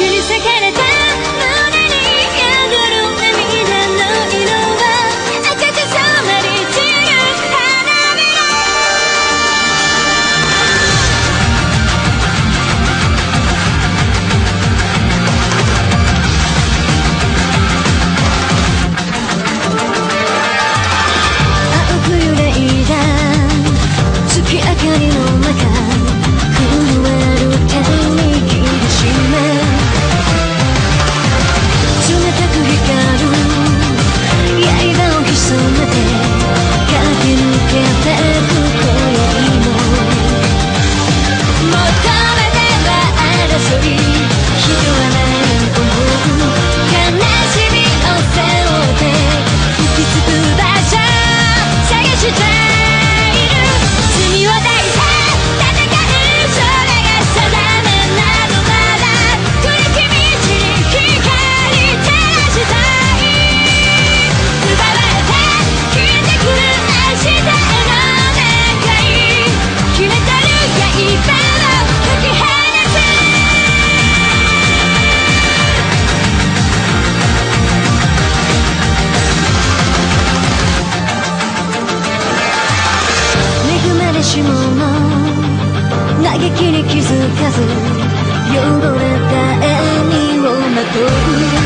君に世界でしもの嘆きに気づかず汚れた笑みをまとう。